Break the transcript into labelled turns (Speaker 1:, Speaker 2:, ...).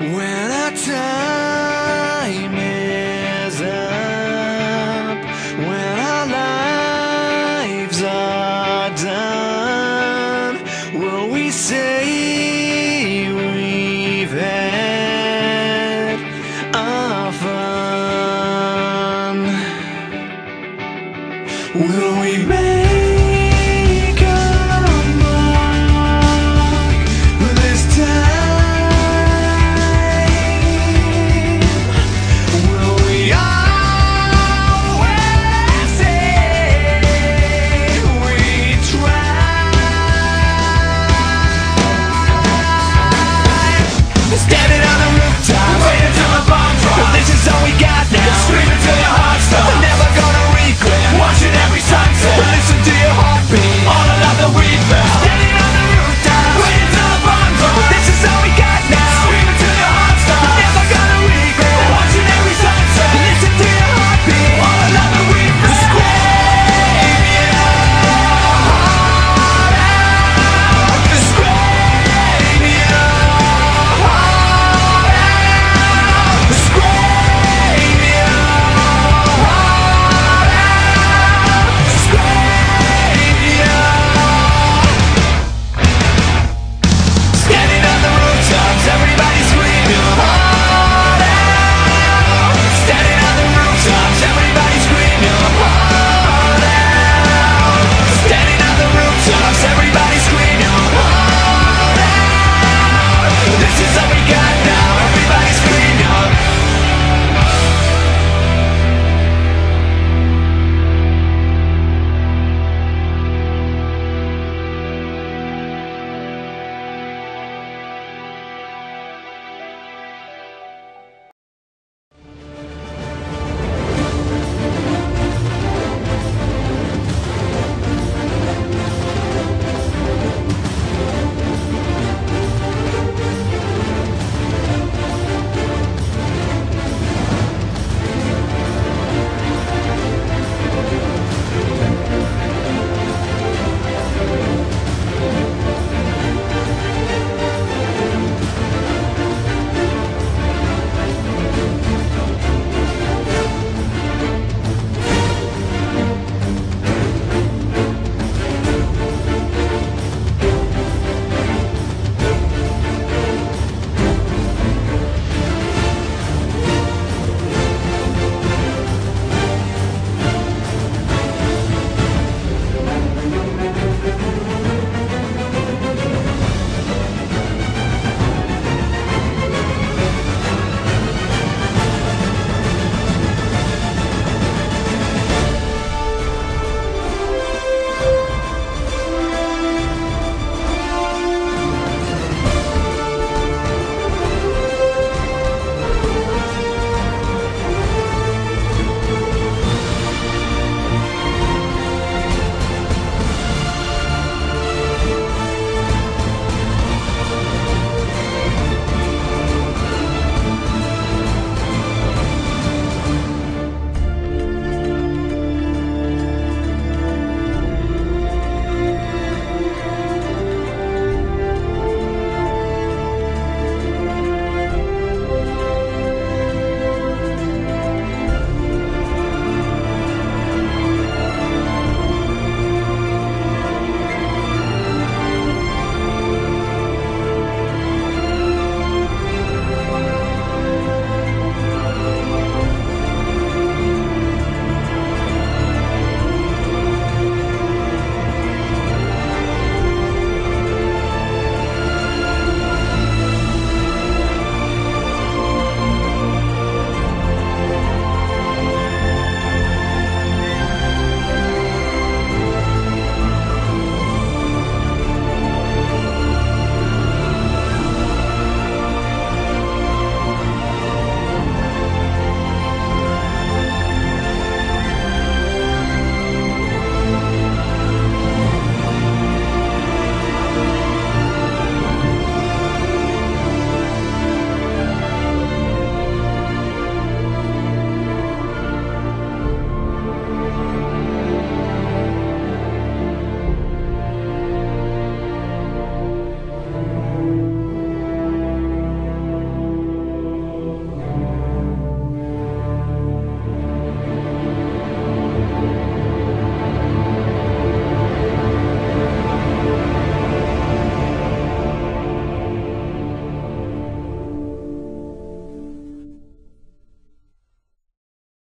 Speaker 1: When I turn